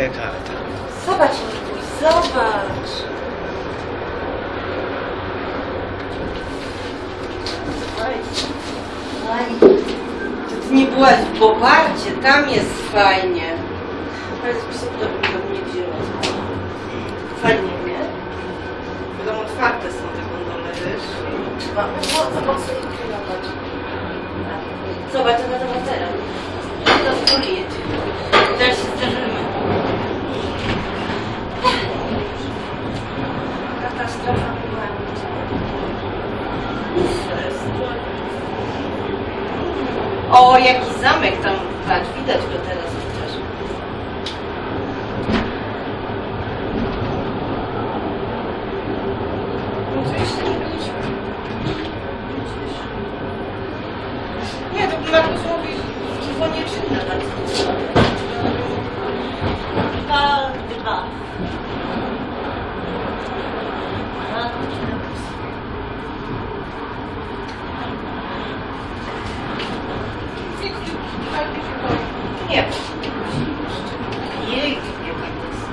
Eckharta. Zobacz, zobacz. Fajnie. To ty nie byłaś w Bobardzie, tam jest fajnie. Ale jest prawdopodobnie gdzie Fajnie, nie? Będą otwarte są te gondole, wiesz? Trzeba mocno, mocno ich pilnować. Zobacz, ona to ma teraz. To w O, jaki zamek tam, patrz, widać go teraz chociaż. To jeszcze nie byliśmy. Nie, to Markus mówi, że nie czynne bardzo. Dwa, dwa. Nie. Jej, jaka to jest.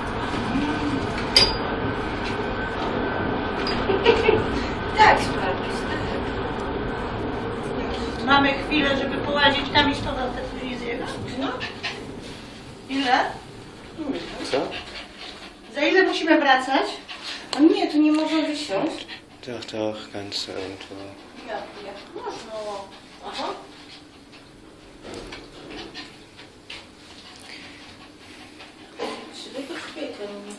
Tak, sprawdzić. Mamy chwilę, żeby połazić tam i z powrotem. No. Ile? Co? Za ile musimy wracać? A nie, tu nie można wysiąść. Doch, doch, ganz irgendwo. Ja, ja. 跟我